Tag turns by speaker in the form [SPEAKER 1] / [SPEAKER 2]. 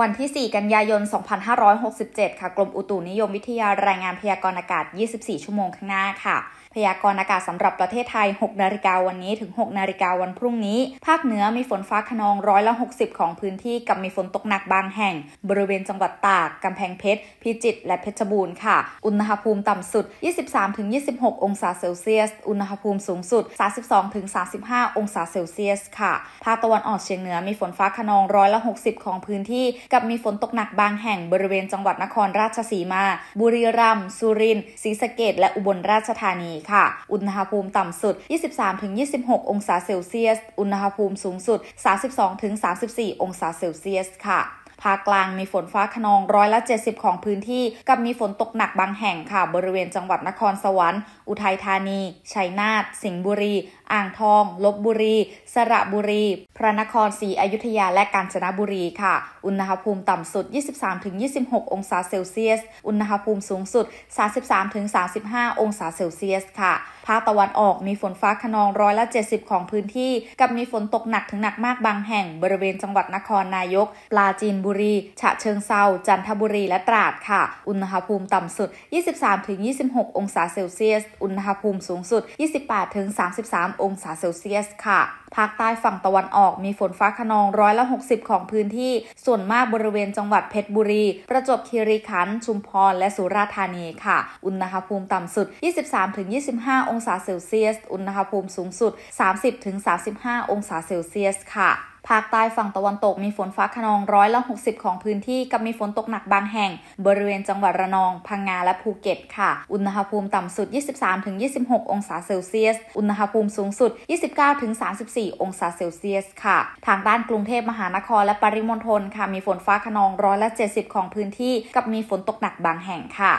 [SPEAKER 1] วันที่ 4 กันยายน 2567 ค่ะ กรมอุตุนิยมวิทยารายงานพยากรณ์อากาศ 24 ชั่วโมงข้างหน้าค่ะ พยากรณ์อากาศสำหรับประเทศไทย 6 นาฬิกาวันนี้ถึง 6 นาฬิกาวันพรุ่งนี้ ภาคเหนือมีฝนฟ้าขนองร้อยละ 60 ของพื้นที่กับมีฝนตกหนักบางแห่ง บริเวณจังหวัดตาก กำแพงเพชร พิจิตร และเพชรบูรณ์ค่ะ อุณหภูมิต่ำสุด 23-26 องศาเซลเซียส อุณหภูมิสูงสุด 32-35 องศาเซลเซียส ค่ะ ภาคตะวันออกเฉียงเหนือมีฝนฟ้าขนองร้อยละ 60 ของพื้นที่กับมีฝนตกหนักบางแห่งบริเวณจังหวัดนครราชสีมา บุรีรัมย์สุรินทร์ศรีสะเกดและอุบลราชธานีค่ะ อุณหภูมิต่ำสุด 23-26 องศาเซลเซียส อุณหภูมิสูงสุด 32-34 องศาเซลเซียสค่ะภาคกลางมีฝนฟ้าขนองร้อยละ 70 ของพื้นที่ กับมีฝนตกหนักบางแห่งค่ะ บริเวณจังหวัดนครสวรรค์ อุทัยธานี ชัยนาท สิงห์บุรี อ่างทอง ลบบุรี สระบุรี พระนครศรีอยุธยาและกาญจนบุรีค่ะ อุณหภูมิต่ำสุด 23-26 องศาเซลเซียส อุณหภูมิสูงสุด 33-35 องศาเซลเซียสค่ะ ภาคตะวันออกมีฝนฟ้าขนองร้อยละ 70 ของพื้นที่ กับมีฝนตกหนักถึงหนักมากบางแห่ง บริเวณจังหวัดนครนายกปลาจีนบุรี ฉะเชิงเซาจันทบุรีและตราดค่ะ อุณหภูมิต่ำสุด 23-26 องศาเซลเซียส อุณหภูมิสูงสุด 28-33องศาเซลเซียสค่ะ ภาคใต้ฝั่งตะวันออกมีฝนฟ้าขนองร้อยละ60 ของพื้นที่ ส่วนมากบริเวณจังหวัดเพชรบุรี ประจวบคีรีขันธ์ชุมพร และสุราษฎร์ธานีค่ะ อุณหภูมิต่ำสุด 23-25 องศาเซลเซียส อุณหภูมิสูงสุด 30-35 องศาเซลเซียสค่ะ ภาคใต้ฝั่งตะวันตกมีฝนฟ้าขนองร้อยละ 60 ของพื้นที่กับมีฝนตกหนักบางแห่ง บริเวณจังหวัดระนอง พังงาและภูเก็ตค่ะ อุณหภูมิต่ำสุด 23-26 องศาเซลเซียส อุณหภูมิสูงสุด 29-34 องศาเซลเซียสค่ะ ทางด้านกรุงเทพมหานครและปริมณฑลค่ะมีฝนฟ้าคะนองร้อยละ 70 ของพื้นที่กับมีฝนตกหนักบางแห่งค่ะ